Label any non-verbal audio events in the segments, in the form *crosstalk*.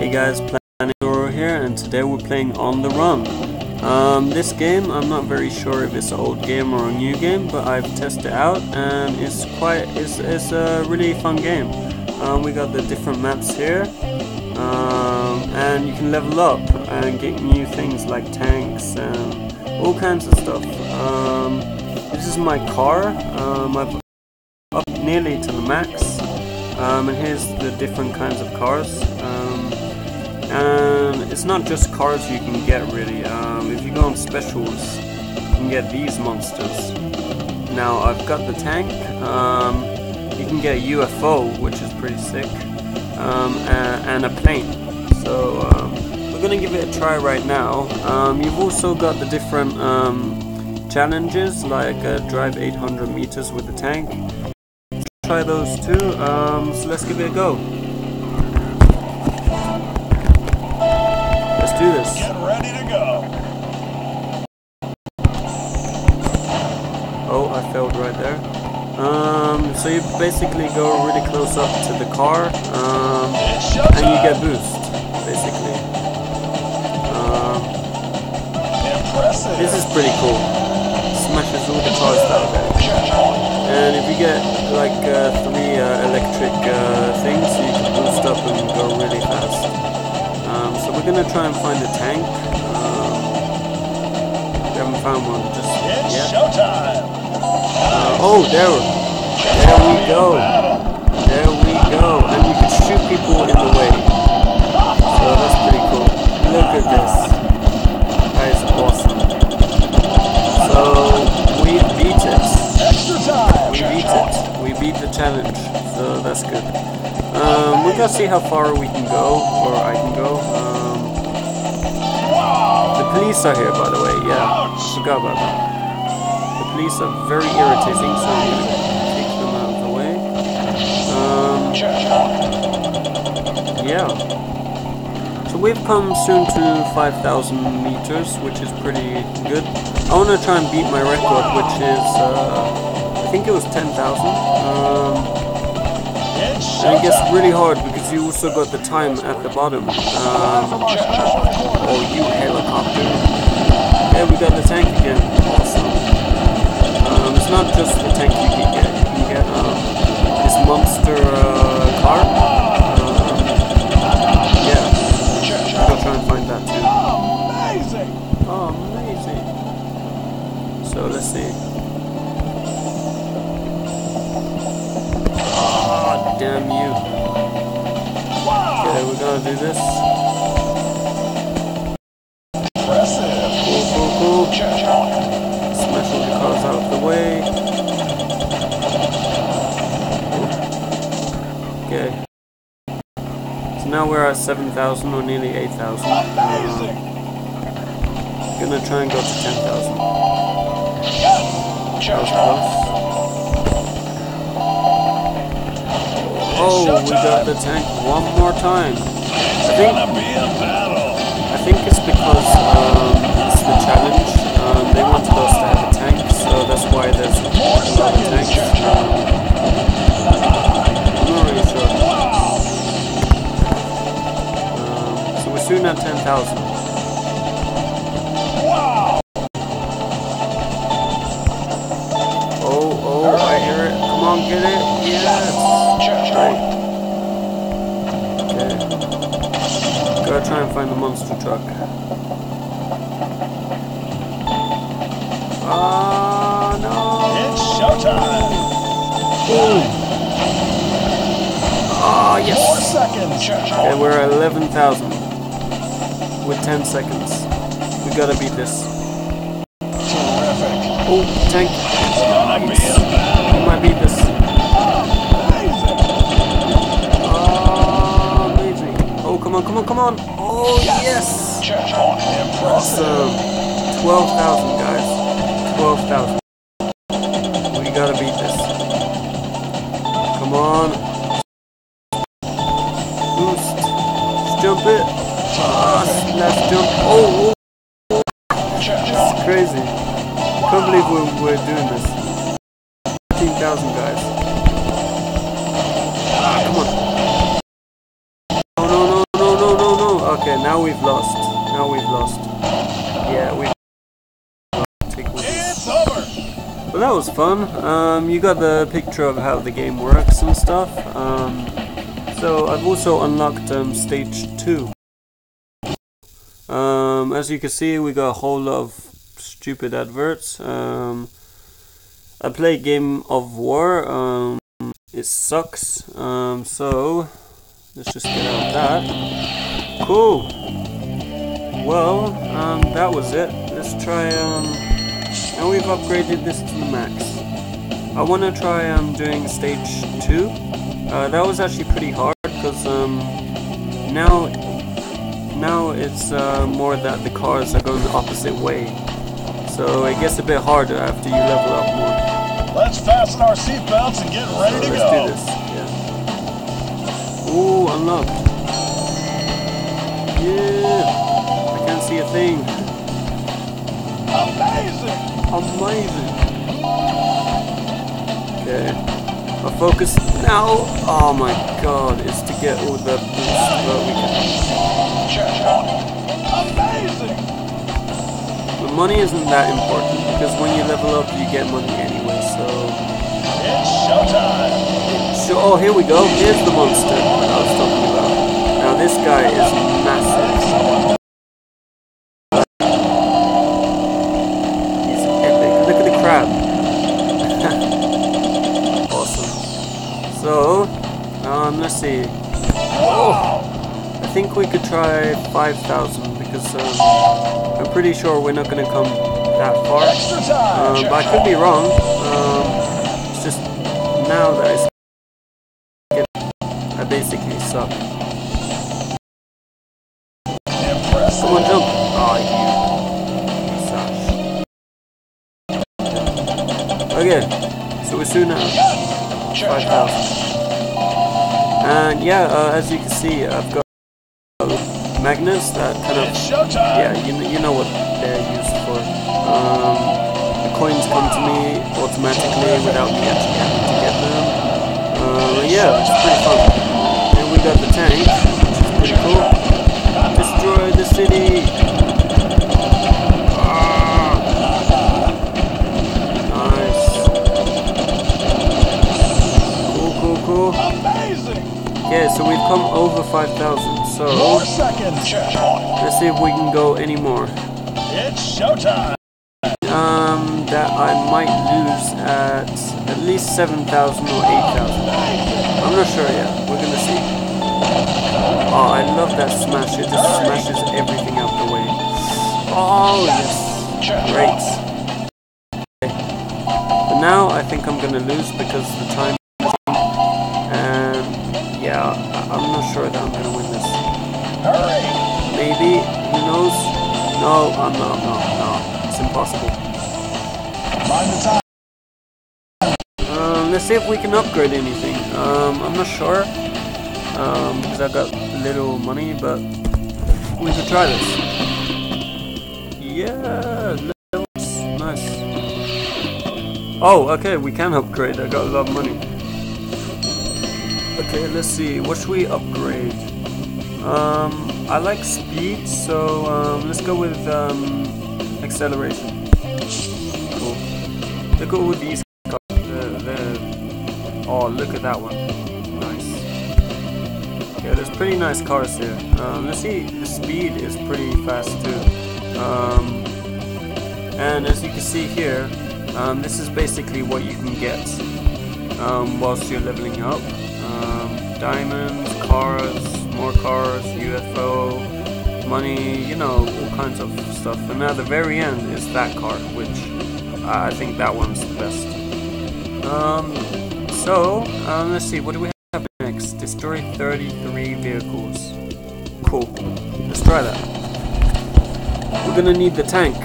Hey guys, Planet Zoro here, and today we're playing On the Run. Um, this game, I'm not very sure if it's an old game or a new game, but I've tested it out, and it's quite, it's, it's a really fun game. Um, we got the different maps here, um, and you can level up and get new things like tanks and all kinds of stuff. Um, this is my car. Um, I've up nearly to the max. Um, and here's the different kinds of cars. Um, and it's not just cars you can get really. Um, if you go on specials, you can get these monsters. Now I've got the tank. Um, you can get a UFO, which is pretty sick, um, and, and, a plane. So um, we're gonna give it a try right now. you've also got the different challenges like uh, drive 800 meters with the tank try those too um, so let's give it a go do this. Get ready to go. Oh I failed right there. Um, so you basically go really close up to the car um, and you get boost basically. Um, this is pretty cool. Smashes all the cars down there. And if you get like uh, three uh, electric uh, things, you can boost up and go really fast. Gonna try and find a tank. We haven't found one just yet. Uh, oh, there, there we go. There we go. And you can shoot people in the way. So that's pretty cool. Look at this. That is awesome. So we beat it. We beat it. We beat the challenge. So that's good. Um, we're gonna see how far we can go, or police are here, by the way. Yeah, forgot about that. The police are very irritating, so I'm gonna kick them out of the way. Um, yeah. So we've come soon to 5,000 meters, which is pretty good. I want to try and beat my record, which is, uh, I think it was 10,000. Um, and it gets really hard you also got the time at the bottom. Um, oh, you helicopter. Yeah, we got the tank again. Awesome. Um, it's not just the tank you can get. You can get um, this monster uh, car. Yeah, I'll try and find that too. Oh, amazing! So let's see. Oh, damn you. We're gonna do this. Impressive. Cool, cool, cool. Smash all the cars out of the way. Okay So now we're at 7,000 or nearly 8,000. Um, gonna try and go to 10,000. That. Oh, we got the tank one more time. I think I think it's because um, it's the challenge. Um, they wanted us to have a tank, so that's why there's a lot of tanks. Um, I'm not really sure. soon at 10,000. Gotta try and find the monster truck. Ah, uh, no. It's showtime. Boom. Ah, yes. Four seconds. Okay, we're at 11,000 with 10 seconds. We gotta beat this. Terrific. Oh, tank. Nice. We might beat this. On, come on, come on. Oh, yes. Awesome. 12,000, guys. 12,000. We gotta beat Okay, now we've lost. Now we've lost. Yeah, we've take all these. It's over. Well, that was fun. Um, you got the picture of how the game works and stuff. Um, so I've also unlocked um, stage two. Um, as you can see, we got a whole lot of stupid adverts. Um, I play Game of War. Um, it sucks. Um, so let's just get out of that. Cool. Well, um, that was it. Let's try. Um, now we've upgraded this to the max. I want to try um, doing stage two. Uh, that was actually pretty hard because um, now now it's uh, more that the cars are going the opposite way. So it gets a bit harder after you level up more. Let's fasten our seatbelts and get So ready to let's go. do this. Yeah. Ooh, unlocked. Yeah. I can't see a thing. Amazing. Amazing. Okay. Our focus now, oh my god, is to get all the boosts that we can. Amazing. The money isn't that important because when you level up, you get money anyway. So, It's showtime. so oh, here we go. Here's the monster that I was talking about. Now this guy is massive. Think we could try 5,000 because um, I'm pretty sure we're not going to come that far. Um, but I could be wrong. Um, it's just now that I I basically suck. On, jump! Ah, you suck. Okay, so we're soon at 5,000. And yeah, uh, as you can see, I've got magnets that kind of yeah, you, you know what they're used for. Um, the coins come to me automatically without me actually having to get them. Uh, yeah, it's pretty fun. And we got the tank, which is pretty cool. Destroy the city! Ah. Nice. Cool, cool, cool. Amazing. Yeah, so we've come over 5,000, so seconds. Let's see if we can go any more. It's showtime. Um, that I might lose at at least 7,000 or 8,000. I'm not sure yet. We're gonna see. Oh, I love that smash. It just smashes everything out the way. Oh, yes. Great. Okay. But now I think I'm gonna lose because the time No, no, no. It's impossible. Um, let's see if we can upgrade anything. Um, I'm not sure. Um, because I've got little money, but we could try this. Yeah, nice. Oh, okay, we can upgrade. I got a lot of money. Okay, let's see. What should we upgrade? Um, I like speed, so um, let's go with um, acceleration. Cool. Look at all these Oh, look at that one. Nice. Yeah, there's pretty nice cars here. Um, let's see, the speed is pretty fast too. Um, and as you can see here, um, this is basically what you can get um, whilst you're leveling up. Diamonds, cars, more cars, UFO, money, you know, all kinds of stuff. And at the very end is that car, which I think that one's the best. Um, so, um, let's see, what do we have next? Destroy 33 vehicles. Cool. Let's try that. We're gonna need the tank.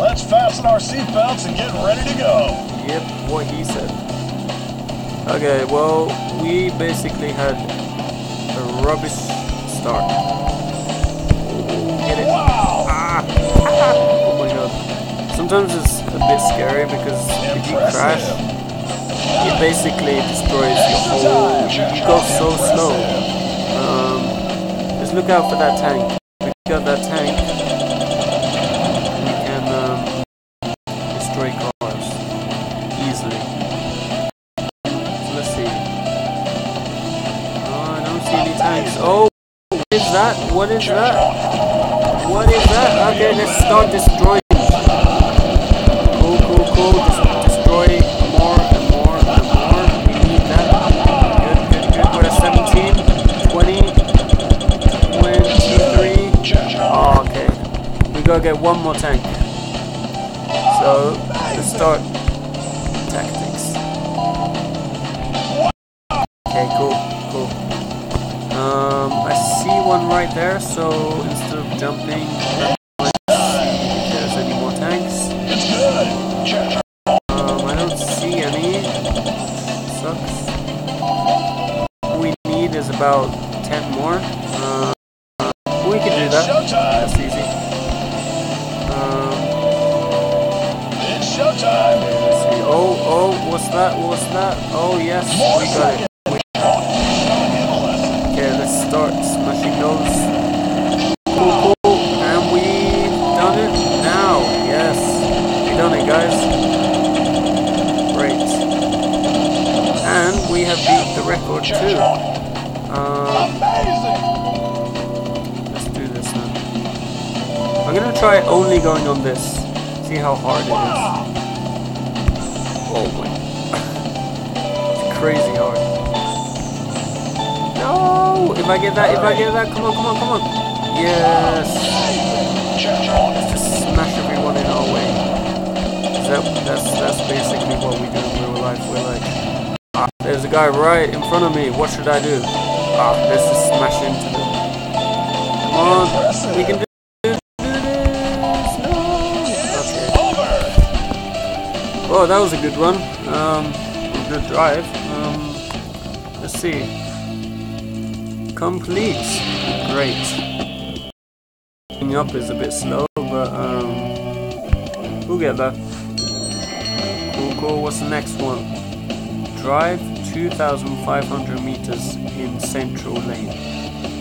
Let's fasten our seatbelts and get ready to go. Yep, what he said. Okay, well, we basically had rubbish start. Get it? Wow. Ah! *laughs* oh my god. Sometimes it's a bit scary because if you crash, it basically destroys your whole. You go so slow. Um, there's look out for that tank. Got that tank. That? What is that? What is that? Okay, let's start destroying. Cool, cool, cool. Des- destroy more and more and more. We need that. Good, good, good. We're at 17, 20, 23. Oh, okay. We gotta get one more tank. So, let's start instead of jumping, let's see if there's any more tanks. It's good. Um, I don't see any. Sucks. All we need is about 10 more. Uh, we can do that. That's easy. Um, It's showtime. Oh, oh, what's that? What's that? Oh, yes, we got it. him a lesson. Okay, let's start smashing those. Cool, cool. And we've done it now. Yes, we done it, guys. Great. And we have beat the record too. Um, let's do this then. I'm gonna try only going on this. See how hard it is. Oh my. *laughs* it's crazy hard. No! If I get that, if I get that, come on, come on, come on. Yes! Check. Let's just smash everyone in our way. Is that, that's, that's basically what we do in real life. We're like, ah, there's a guy right in front of me. What should I do? Ah, let's just smash into them. Come on, we can do, this. Okay. Over. Oh, that was a good one. Um, good drive. Um, let's see. Complete. Great. Up is a bit slow, but um, we'll get there. Cool. What's the next one? Drive 2,500 meters in central lane.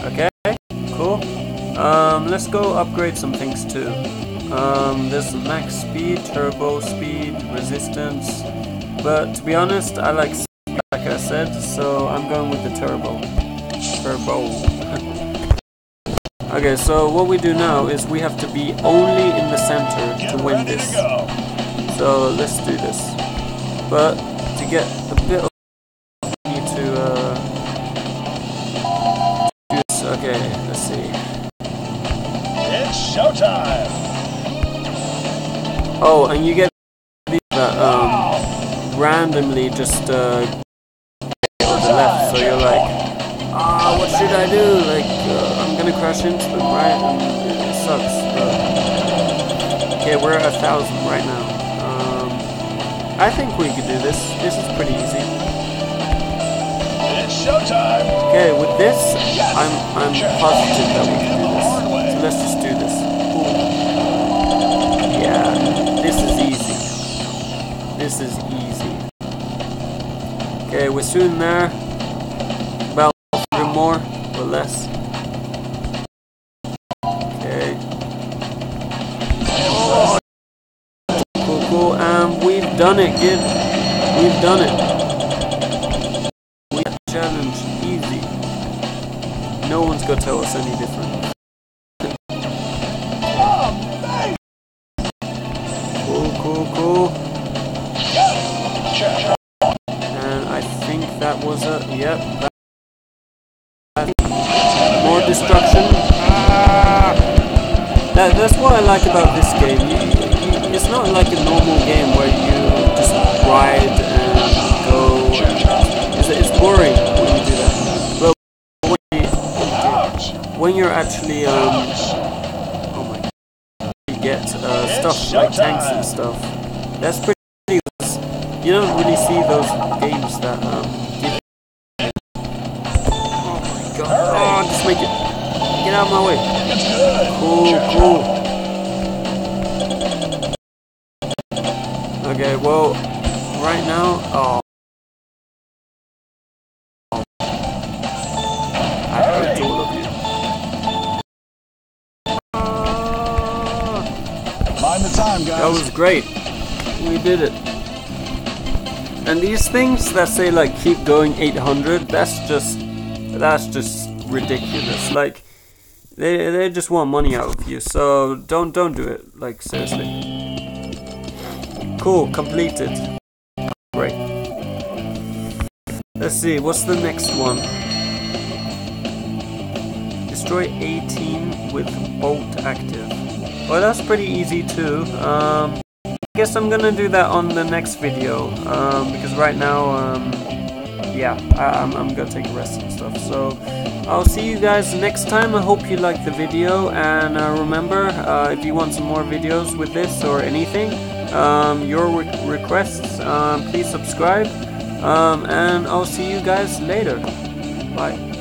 Okay, cool. Um, let's go upgrade some things too. Um, there's max speed, turbo speed, resistance. But to be honest, I like s- like I said, so I'm going with the turbo. Turbo. *laughs* okay, so what we do now is we have to be only in the center to win this. So let's do this. But to get a bit of we need to uh, do this. Okay, let's see. It's showtime. Oh, and you get these that um randomly just uh the left, so you're like, ah, what should I do? Like, uh, I'm gonna crash into them, right? And it sucks. But okay, we're at a thousand right now. I think we could do this. This is pretty easy. It's showtime. Okay, with this, I'm I'm positive that we can do this. So let's just do this. Yeah, this is easy. This is easy. Okay, we're soon there. About 100 more or less. Done it, kid. We've done it. We challenge easy. No one's gonna tell us any different. Cool, cool, cool. And I think that was a yep. Oh my, god, you get uh, stuff like tanks and stuff. That's pretty. You don't really see those games that um. Give oh my god! Oh, just make it. Get out of my way. Cool, cool. Okay, well, right now, oh. Time, guys. That was great. We did it. And these things that say like keep going 800, that's just that's just ridiculous. Like they they just want money out of you. So don't don't do it. Like seriously. Cool, completed. Great. Let's see, what's the next one? Destroy 18 with bolt active. Well, that's pretty easy too. Um, I guess I'm gonna do that on the next video um, because right now, um, yeah, I, I'm, I'm gonna take a rest and stuff. So I'll see you guys next time. I hope you liked the video and uh, remember, uh, if you want some more videos with this or anything, um, your re requests, um, please subscribe. Um, and I'll see you guys later. Bye.